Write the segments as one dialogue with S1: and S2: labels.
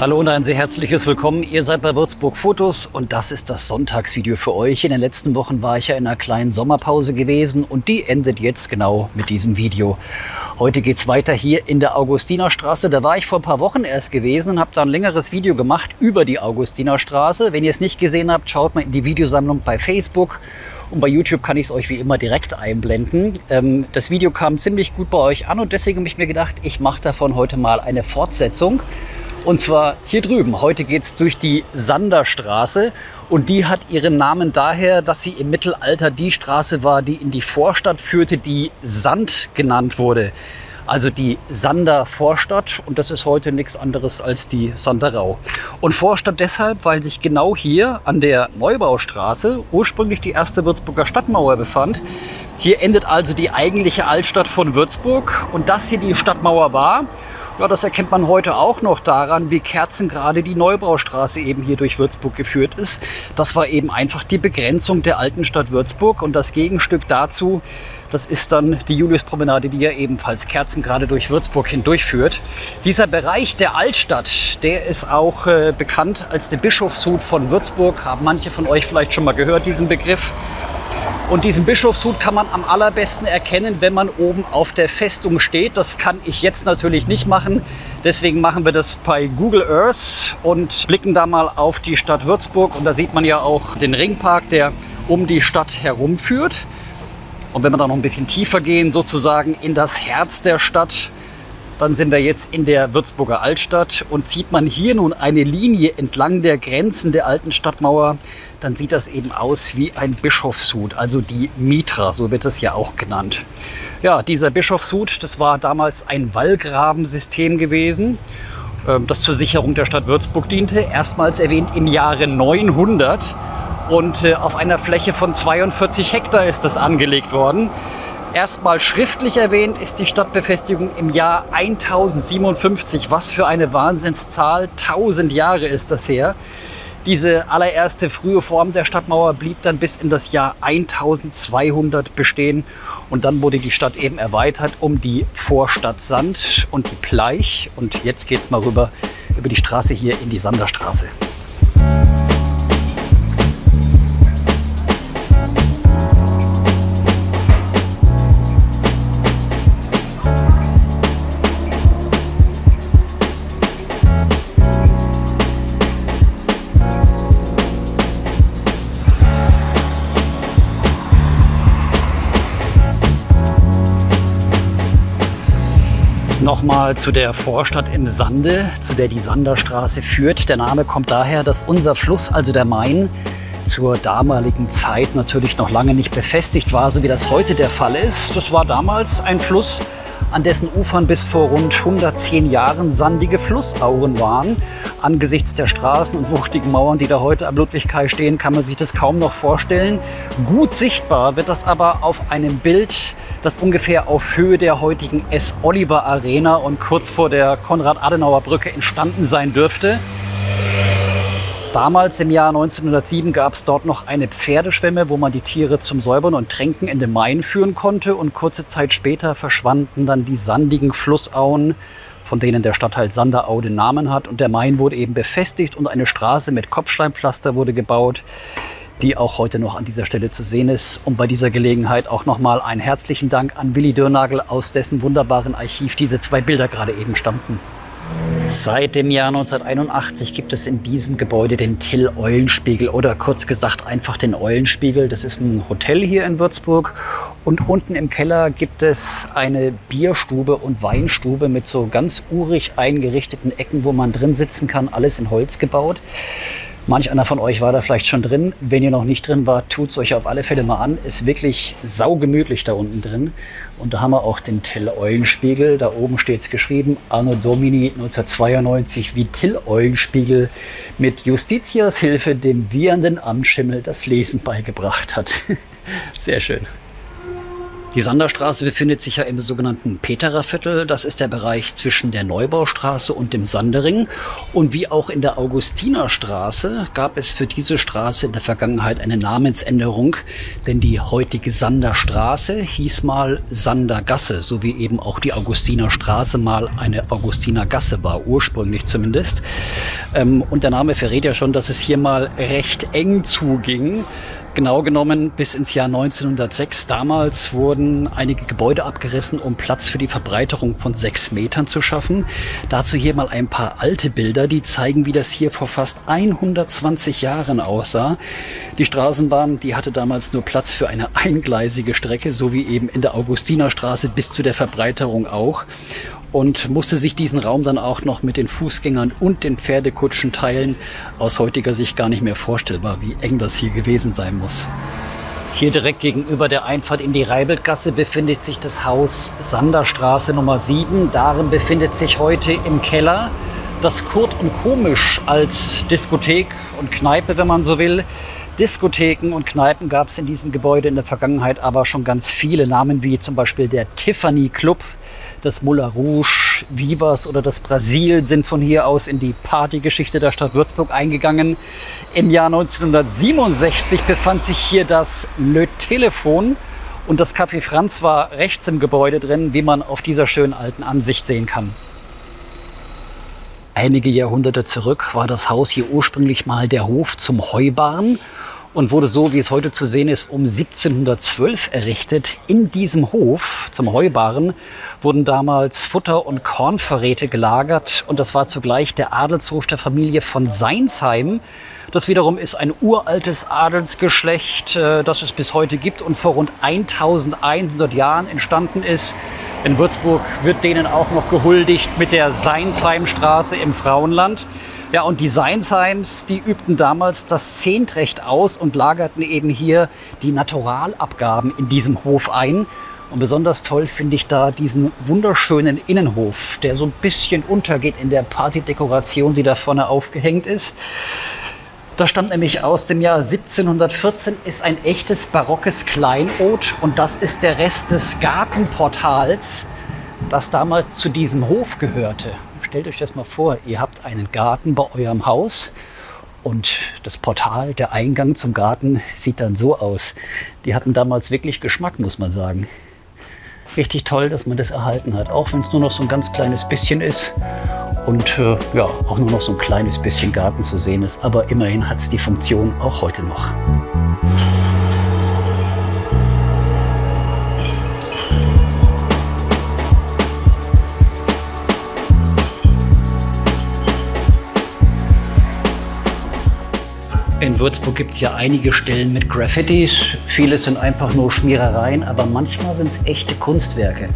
S1: Hallo und ein sehr herzliches Willkommen. Ihr seid bei Würzburg Fotos und das ist das Sonntagsvideo für euch. In den letzten Wochen war ich ja in einer kleinen Sommerpause gewesen und die endet jetzt genau mit diesem Video. Heute geht es weiter hier in der Augustinerstraße. Da war ich vor ein paar Wochen erst gewesen und habe da ein längeres Video gemacht über die Augustinerstraße. Wenn ihr es nicht gesehen habt, schaut mal in die Videosammlung bei Facebook. Und bei YouTube kann ich es euch wie immer direkt einblenden. Ähm, das Video kam ziemlich gut bei euch an und deswegen habe ich mir gedacht, ich mache davon heute mal eine Fortsetzung. Und zwar hier drüben. Heute geht es durch die Sanderstraße und die hat ihren Namen daher, dass sie im Mittelalter die Straße war, die in die Vorstadt führte, die Sand genannt wurde. Also die Sander Vorstadt und das ist heute nichts anderes als die Sanderau. Und Vorstadt deshalb, weil sich genau hier an der Neubaustraße ursprünglich die erste Würzburger Stadtmauer befand. Hier endet also die eigentliche Altstadt von Würzburg und das hier die Stadtmauer war. Ja, das erkennt man heute auch noch daran, wie kerzengerade die Neubaustraße eben hier durch Würzburg geführt ist. Das war eben einfach die Begrenzung der alten Stadt Würzburg und das Gegenstück dazu, das ist dann die Juliuspromenade, die ja ebenfalls kerzengerade durch Würzburg hindurchführt. Dieser Bereich der Altstadt, der ist auch äh, bekannt als der Bischofshut von Würzburg. Haben manche von euch vielleicht schon mal gehört, diesen Begriff. Und diesen Bischofshut kann man am allerbesten erkennen, wenn man oben auf der Festung steht. Das kann ich jetzt natürlich nicht machen. Deswegen machen wir das bei Google Earth und blicken da mal auf die Stadt Würzburg. Und da sieht man ja auch den Ringpark, der um die Stadt herumführt. Und wenn wir da noch ein bisschen tiefer gehen, sozusagen in das Herz der Stadt, dann sind wir jetzt in der Würzburger Altstadt und zieht man hier nun eine Linie entlang der Grenzen der alten Stadtmauer, dann sieht das eben aus wie ein Bischofshut, also die Mitra, so wird es ja auch genannt. Ja, dieser Bischofshut, das war damals ein Wallgrabensystem gewesen, ähm, das zur Sicherung der Stadt Würzburg diente. Erstmals erwähnt im Jahre 900 und äh, auf einer Fläche von 42 Hektar ist das angelegt worden. Erstmal schriftlich erwähnt ist die Stadtbefestigung im Jahr 1057. Was für eine Wahnsinnszahl. 1000 Jahre ist das her. Diese allererste frühe Form der Stadtmauer blieb dann bis in das Jahr 1200 bestehen und dann wurde die Stadt eben erweitert um die Vorstadt Sand und die Pleich und jetzt geht es mal rüber über die Straße hier in die Sanderstraße. Nochmal zu der Vorstadt in Sande, zu der die Sanderstraße führt. Der Name kommt daher, dass unser Fluss, also der Main, zur damaligen Zeit natürlich noch lange nicht befestigt war, so wie das heute der Fall ist. Das war damals ein Fluss, an dessen Ufern bis vor rund 110 Jahren sandige Flussauren waren. Angesichts der Straßen und wuchtigen Mauern, die da heute am Ludwigkai stehen, kann man sich das kaum noch vorstellen. Gut sichtbar wird das aber auf einem Bild, das ungefähr auf Höhe der heutigen S. Oliver Arena und kurz vor der Konrad-Adenauer-Brücke entstanden sein dürfte. Damals im Jahr 1907 gab es dort noch eine Pferdeschwemme, wo man die Tiere zum Säubern und Tränken in den Main führen konnte. Und kurze Zeit später verschwanden dann die sandigen Flussauen, von denen der Stadtteil Sanderau den Namen hat. Und der Main wurde eben befestigt und eine Straße mit Kopfsteinpflaster wurde gebaut, die auch heute noch an dieser Stelle zu sehen ist. Und bei dieser Gelegenheit auch nochmal einen herzlichen Dank an Willi Dürnagel, aus dessen wunderbaren Archiv diese zwei Bilder gerade eben stammten. Seit dem Jahr 1981 gibt es in diesem Gebäude den Till Eulenspiegel oder kurz gesagt einfach den Eulenspiegel. Das ist ein Hotel hier in Würzburg und unten im Keller gibt es eine Bierstube und Weinstube mit so ganz urig eingerichteten Ecken, wo man drin sitzen kann, alles in Holz gebaut. Manch einer von euch war da vielleicht schon drin. Wenn ihr noch nicht drin wart, tut es euch auf alle Fälle mal an. Ist wirklich saugemütlich da unten drin. Und da haben wir auch den Till-Eulenspiegel. Da oben steht es geschrieben, Anno Domini 1992, wie Till-Eulenspiegel mit Justitias Hilfe dem wiehernden Amtsschimmel das Lesen beigebracht hat. Sehr schön. Die Sanderstraße befindet sich ja im sogenannten Peterer Viertel. Das ist der Bereich zwischen der Neubaustraße und dem Sandering. Und wie auch in der Augustinerstraße gab es für diese Straße in der Vergangenheit eine Namensänderung, denn die heutige Sanderstraße hieß mal Sandergasse, so wie eben auch die Augustinerstraße mal eine Augustinergasse war, ursprünglich zumindest. Ähm, und der Name verrät ja schon, dass es hier mal recht eng zuging genau genommen bis ins Jahr 1906. Damals wurden einige Gebäude abgerissen, um Platz für die Verbreiterung von sechs Metern zu schaffen. Dazu hier mal ein paar alte Bilder, die zeigen, wie das hier vor fast 120 Jahren aussah. Die Straßenbahn, die hatte damals nur Platz für eine eingleisige Strecke, so wie eben in der Augustinerstraße bis zu der Verbreiterung auch und musste sich diesen Raum dann auch noch mit den Fußgängern und den Pferdekutschen teilen. Aus heutiger Sicht gar nicht mehr vorstellbar, wie eng das hier gewesen sein muss. Hier direkt gegenüber der Einfahrt in die Reibeltgasse befindet sich das Haus Sanderstraße Nummer 7. Darin befindet sich heute im Keller das Kurt und Komisch als Diskothek und Kneipe, wenn man so will. Diskotheken und Kneipen gab es in diesem Gebäude in der Vergangenheit aber schon ganz viele Namen, wie zum Beispiel der Tiffany Club, das Moulin Rouge, Vivas oder das Brasil sind von hier aus in die Partygeschichte der Stadt Würzburg eingegangen. Im Jahr 1967 befand sich hier das Le Telefon und das Café Franz war rechts im Gebäude drin, wie man auf dieser schönen alten Ansicht sehen kann. Einige Jahrhunderte zurück war das Haus hier ursprünglich mal der Hof zum Heubarn und wurde so, wie es heute zu sehen ist, um 1712 errichtet. In diesem Hof zum Heubaren wurden damals Futter- und Kornvorräte gelagert und das war zugleich der Adelshof der Familie von Seinsheim. Das wiederum ist ein uraltes Adelsgeschlecht, äh, das es bis heute gibt und vor rund 1100 Jahren entstanden ist. In Würzburg wird denen auch noch gehuldigt mit der Seinsheimstraße im Frauenland. Ja, und die Seinsheims, die übten damals das Zehntrecht aus und lagerten eben hier die Naturalabgaben in diesem Hof ein. Und besonders toll finde ich da diesen wunderschönen Innenhof, der so ein bisschen untergeht in der Partydekoration, die da vorne aufgehängt ist. Das stammt nämlich aus dem Jahr 1714, ist ein echtes barockes Kleinod und das ist der Rest des Gartenportals, das damals zu diesem Hof gehörte stellt euch das mal vor, ihr habt einen Garten bei eurem Haus und das Portal, der Eingang zum Garten sieht dann so aus. Die hatten damals wirklich Geschmack, muss man sagen. Richtig toll, dass man das erhalten hat, auch wenn es nur noch so ein ganz kleines bisschen ist und äh, ja, auch nur noch so ein kleines bisschen Garten zu sehen ist. Aber immerhin hat es die Funktion auch heute noch. Würzburg gibt es ja einige Stellen mit Graffitis. Viele sind einfach nur Schmierereien, aber manchmal sind es echte Kunstwerke.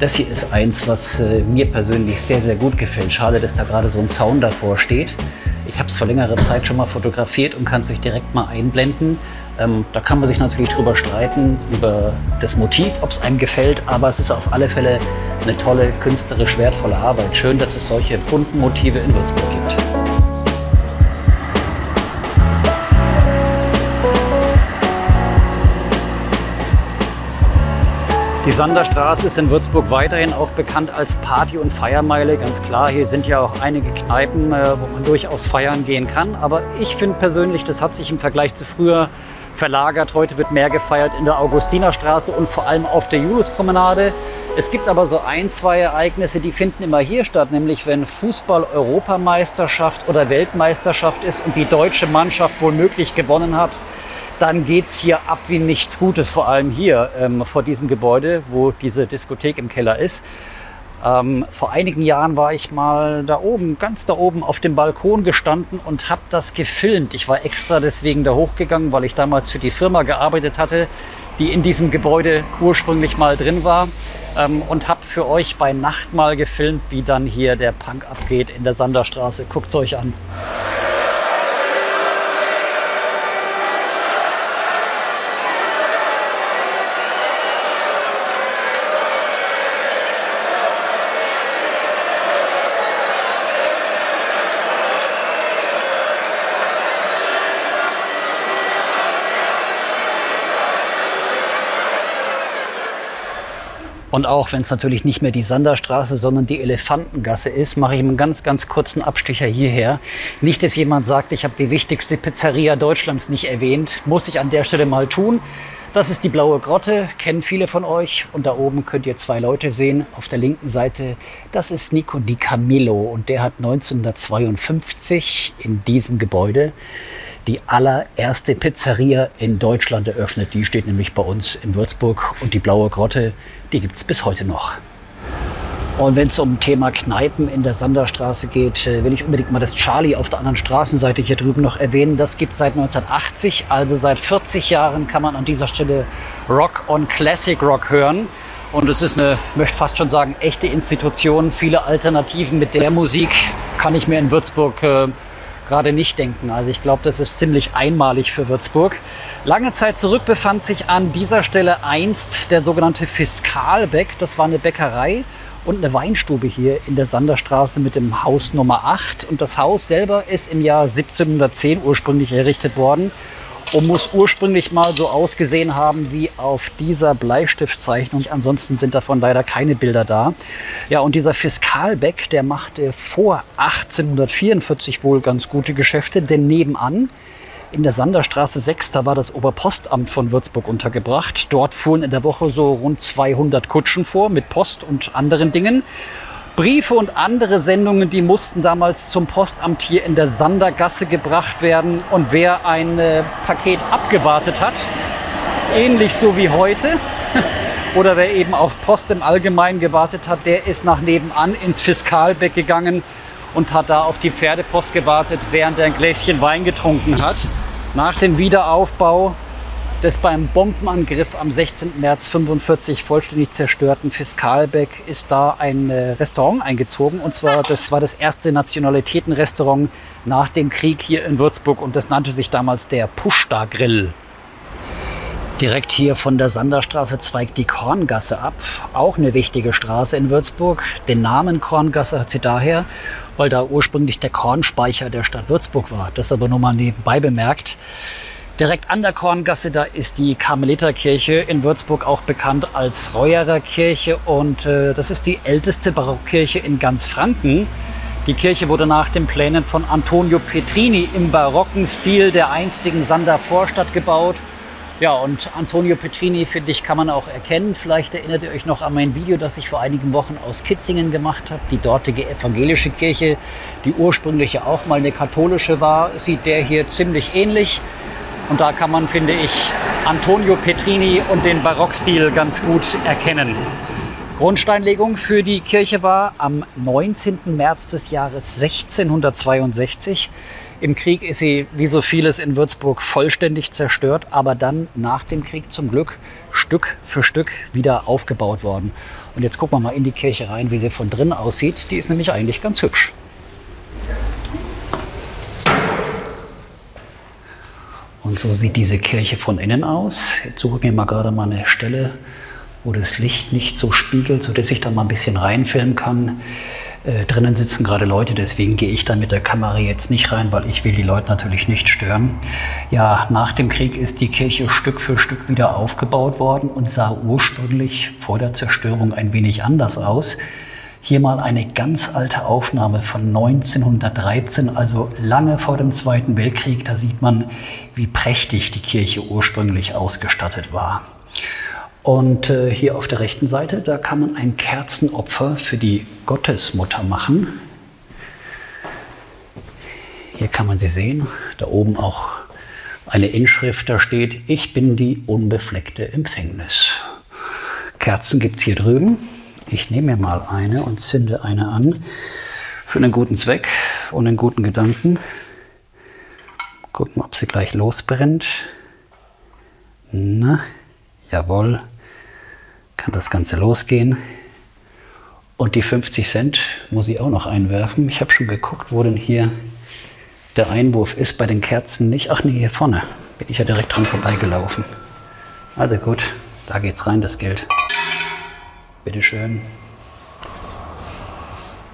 S1: Das hier ist eins, was äh, mir persönlich sehr, sehr gut gefällt. Schade, dass da gerade so ein Zaun davor steht. Ich habe es vor längerer Zeit schon mal fotografiert und kann es euch direkt mal einblenden. Ähm, da kann man sich natürlich drüber streiten, über das Motiv, ob es einem gefällt, aber es ist auf alle Fälle eine tolle, künstlerisch wertvolle Arbeit. Schön, dass es solche bunten Motive in Würzburg gibt. Die Sanderstraße ist in Würzburg weiterhin auch bekannt als Party- und Feiermeile. Ganz klar, hier sind ja auch einige Kneipen, äh, wo man durchaus feiern gehen kann. Aber ich finde persönlich, das hat sich im Vergleich zu früher verlagert. Heute wird mehr gefeiert in der Augustinerstraße und vor allem auf der Juluspromenade. Es gibt aber so ein, zwei Ereignisse, die finden immer hier statt, nämlich wenn Fußball-Europameisterschaft oder Weltmeisterschaft ist und die deutsche Mannschaft womöglich gewonnen hat dann geht es hier ab wie nichts Gutes, vor allem hier ähm, vor diesem Gebäude, wo diese Diskothek im Keller ist. Ähm, vor einigen Jahren war ich mal da oben, ganz da oben auf dem Balkon gestanden und habe das gefilmt. Ich war extra deswegen da hochgegangen, weil ich damals für die Firma gearbeitet hatte, die in diesem Gebäude ursprünglich mal drin war ähm, und habe für euch bei Nacht mal gefilmt, wie dann hier der Punk abgeht in der Sanderstraße. Guckt es euch an. Und auch wenn es natürlich nicht mehr die Sanderstraße, sondern die Elefantengasse ist, mache ich einen ganz, ganz kurzen Abstecher hierher. Nicht, dass jemand sagt, ich habe die wichtigste Pizzeria Deutschlands nicht erwähnt. Muss ich an der Stelle mal tun. Das ist die Blaue Grotte, kennen viele von euch. Und da oben könnt ihr zwei Leute sehen. Auf der linken Seite, das ist Nico Di Camillo. Und der hat 1952 in diesem Gebäude die allererste Pizzeria in Deutschland eröffnet. Die steht nämlich bei uns in Würzburg. Und die Blaue Grotte, die gibt es bis heute noch. Und wenn es um Thema Kneipen in der Sanderstraße geht, äh, will ich unbedingt mal das Charlie auf der anderen Straßenseite hier drüben noch erwähnen. Das gibt es seit 1980, also seit 40 Jahren kann man an dieser Stelle Rock on Classic Rock hören. Und es ist eine, möchte fast schon sagen, echte Institution. Viele Alternativen mit der Musik kann ich mir in Würzburg äh, gerade nicht denken. Also ich glaube, das ist ziemlich einmalig für Würzburg. Lange Zeit zurück befand sich an dieser Stelle einst der sogenannte Fiskalbeck. Das war eine Bäckerei und eine Weinstube hier in der Sanderstraße mit dem Haus Nummer 8. Und das Haus selber ist im Jahr 1710 ursprünglich errichtet worden und muss ursprünglich mal so ausgesehen haben wie auf dieser Bleistiftzeichnung. Ansonsten sind davon leider keine Bilder da. Ja, und dieser Fiskalbeck, der machte vor 1844 wohl ganz gute Geschäfte, denn nebenan in der Sanderstraße 6, da war das Oberpostamt von Würzburg untergebracht. Dort fuhren in der Woche so rund 200 Kutschen vor mit Post und anderen Dingen. Briefe und andere Sendungen, die mussten damals zum Postamt hier in der Sandergasse gebracht werden. Und wer ein äh, Paket abgewartet hat, ähnlich so wie heute, oder wer eben auf Post im Allgemeinen gewartet hat, der ist nach nebenan ins Fiskalbeck gegangen und hat da auf die Pferdepost gewartet, während er ein Gläschen Wein getrunken hat. Nach dem Wiederaufbau des beim Bombenangriff am 16. März 45 vollständig zerstörten Fiskalbeck ist da ein äh, Restaurant eingezogen. Und zwar, das war das erste Nationalitätenrestaurant nach dem Krieg hier in Würzburg und das nannte sich damals der Pushta Grill. Direkt hier von der Sanderstraße zweigt die Korngasse ab. Auch eine wichtige Straße in Würzburg. Den Namen Korngasse hat sie daher, weil da ursprünglich der Kornspeicher der Stadt Würzburg war. Das aber nur mal nebenbei bemerkt. Direkt an der Korngasse, da ist die Karmeliterkirche in Würzburg auch bekannt als Reuerer Kirche und äh, das ist die älteste Barockkirche in ganz Franken. Die Kirche wurde nach den Plänen von Antonio Petrini im barocken Stil der einstigen Sander Vorstadt gebaut ja, und Antonio Petrini, finde ich, kann man auch erkennen. Vielleicht erinnert ihr euch noch an mein Video, das ich vor einigen Wochen aus Kitzingen gemacht habe. Die dortige evangelische Kirche, die ursprünglich auch mal eine katholische war, sieht der hier ziemlich ähnlich. Und da kann man, finde ich, Antonio Petrini und den Barockstil ganz gut erkennen. Grundsteinlegung für die Kirche war am 19. März des Jahres 1662. Im Krieg ist sie, wie so vieles in Würzburg, vollständig zerstört, aber dann nach dem Krieg zum Glück Stück für Stück wieder aufgebaut worden. Und jetzt gucken wir mal in die Kirche rein, wie sie von drin aussieht. Die ist nämlich eigentlich ganz hübsch. Und so sieht diese Kirche von innen aus. Jetzt suche ich mir mal gerade mal eine Stelle, wo das Licht nicht so spiegelt, sodass ich da mal ein bisschen reinfilmen kann. Äh, drinnen sitzen gerade Leute, deswegen gehe ich da mit der Kamera jetzt nicht rein, weil ich will die Leute natürlich nicht stören. Ja, nach dem Krieg ist die Kirche Stück für Stück wieder aufgebaut worden und sah ursprünglich vor der Zerstörung ein wenig anders aus. Hier mal eine ganz alte Aufnahme von 1913, also lange vor dem Zweiten Weltkrieg. Da sieht man, wie prächtig die Kirche ursprünglich ausgestattet war. Und äh, hier auf der rechten Seite, da kann man ein Kerzenopfer für die Gottesmutter machen. Hier kann man sie sehen. Da oben auch eine Inschrift, da steht, ich bin die unbefleckte Empfängnis. Kerzen gibt es hier drüben. Ich nehme mir mal eine und zünde eine an für einen guten Zweck und einen guten Gedanken. Gucken, ob sie gleich losbrennt. Na, jawohl kann das Ganze losgehen. Und die 50 Cent muss ich auch noch einwerfen. Ich habe schon geguckt, wo denn hier der Einwurf ist bei den Kerzen nicht. Ach nee, hier vorne bin ich ja direkt dran vorbeigelaufen. Also gut, da geht's rein, das Geld. Bitteschön.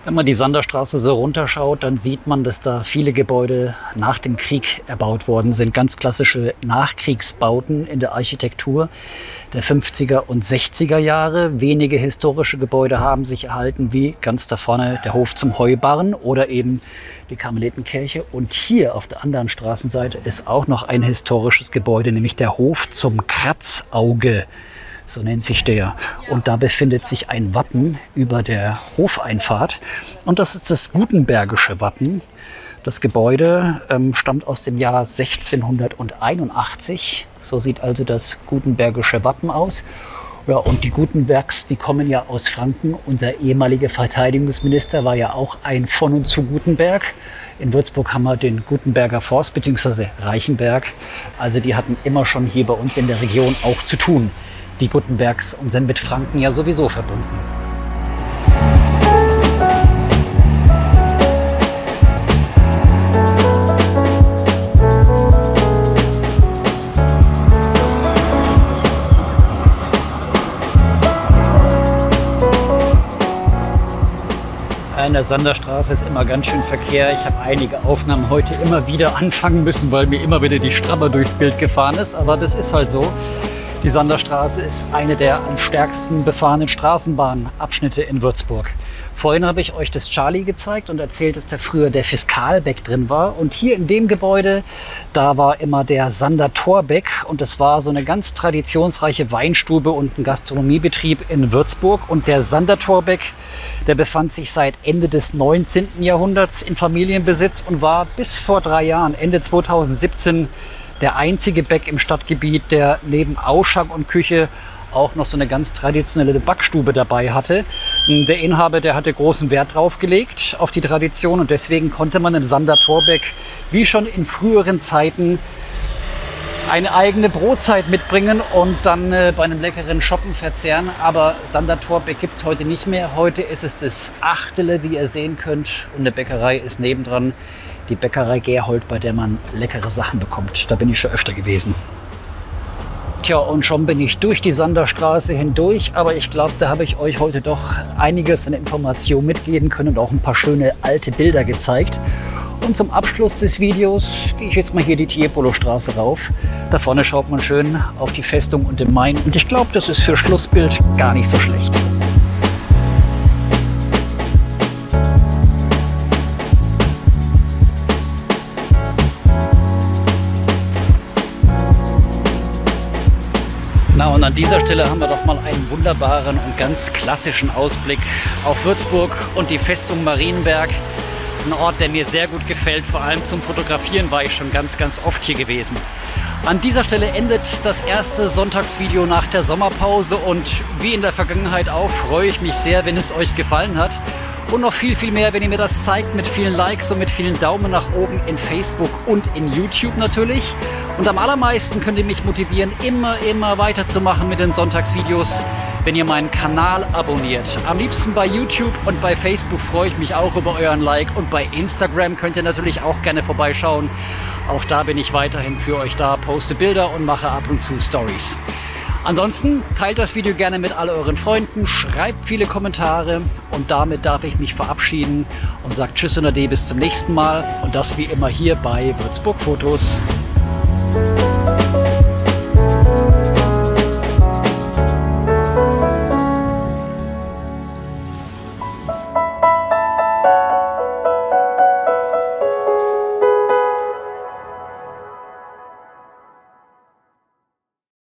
S1: Wenn man die Sanderstraße so runterschaut, dann sieht man, dass da viele Gebäude nach dem Krieg erbaut worden sind. Ganz klassische Nachkriegsbauten in der Architektur der 50er und 60er Jahre. Wenige historische Gebäude haben sich erhalten, wie ganz da vorne der Hof zum Heubarren oder eben die Karmelitenkirche. Und hier auf der anderen Straßenseite ist auch noch ein historisches Gebäude, nämlich der Hof zum Kratzauge so nennt sich der. Und da befindet sich ein Wappen über der Hofeinfahrt. Und das ist das Gutenbergische Wappen. Das Gebäude ähm, stammt aus dem Jahr 1681. So sieht also das Gutenbergische Wappen aus. Ja, und die Gutenbergs, die kommen ja aus Franken. Unser ehemaliger Verteidigungsminister war ja auch ein von und zu Gutenberg. In Würzburg haben wir den Gutenberger Forst bzw. Reichenberg. Also die hatten immer schon hier bei uns in der Region auch zu tun die Gutenbergs und sind mit Franken ja sowieso verbunden. in der Sanderstraße ist immer ganz schön Verkehr. Ich habe einige Aufnahmen heute immer wieder anfangen müssen, weil mir immer wieder die Strabber durchs Bild gefahren ist. Aber das ist halt so. Die Sanderstraße ist eine der am stärksten befahrenen Straßenbahnabschnitte in Würzburg. Vorhin habe ich euch das Charlie gezeigt und erzählt, dass da früher der Fiskalbeck drin war. Und hier in dem Gebäude, da war immer der Sander Torbeck. Und das war so eine ganz traditionsreiche Weinstube und ein Gastronomiebetrieb in Würzburg. Und der Sander Torbeck, der befand sich seit Ende des 19. Jahrhunderts in Familienbesitz und war bis vor drei Jahren, Ende 2017, der einzige Bäck im Stadtgebiet, der neben Ausschank und Küche auch noch so eine ganz traditionelle Backstube dabei hatte. Der Inhaber, der hatte großen Wert drauf gelegt, auf die Tradition und deswegen konnte man in Sander Torbeck, wie schon in früheren Zeiten, eine eigene Brotzeit mitbringen und dann äh, bei einem leckeren Shoppen verzehren. Aber Sander Torbeck gibt es heute nicht mehr. Heute ist es das Achtele, wie ihr sehen könnt. Und eine Bäckerei ist nebendran die Bäckerei Gerhold, bei der man leckere Sachen bekommt. Da bin ich schon öfter gewesen. Tja, und schon bin ich durch die Sanderstraße hindurch, aber ich glaube, da habe ich euch heute doch einiges an Informationen mitgeben können und auch ein paar schöne alte Bilder gezeigt. Und zum Abschluss des Videos gehe ich jetzt mal hier die Tiepolo-Straße rauf. Da vorne schaut man schön auf die Festung und den Main. Und ich glaube, das ist für Schlussbild gar nicht so schlecht. Na und an dieser Stelle haben wir doch mal einen wunderbaren und ganz klassischen Ausblick auf Würzburg und die Festung Marienberg. Ein Ort, der mir sehr gut gefällt, vor allem zum Fotografieren war ich schon ganz, ganz oft hier gewesen. An dieser Stelle endet das erste Sonntagsvideo nach der Sommerpause und wie in der Vergangenheit auch freue ich mich sehr, wenn es euch gefallen hat. Und noch viel, viel mehr, wenn ihr mir das zeigt, mit vielen Likes und mit vielen Daumen nach oben in Facebook und in YouTube natürlich. Und am allermeisten könnt ihr mich motivieren, immer, immer weiterzumachen mit den Sonntagsvideos, wenn ihr meinen Kanal abonniert. Am liebsten bei YouTube und bei Facebook freue ich mich auch über euren Like. Und bei Instagram könnt ihr natürlich auch gerne vorbeischauen. Auch da bin ich weiterhin für euch da, poste Bilder und mache ab und zu Stories. Ansonsten teilt das Video gerne mit all euren Freunden, schreibt viele Kommentare und damit darf ich mich verabschieden und sagt Tschüss und Ade bis zum nächsten Mal und das wie immer hier bei Würzburg Fotos.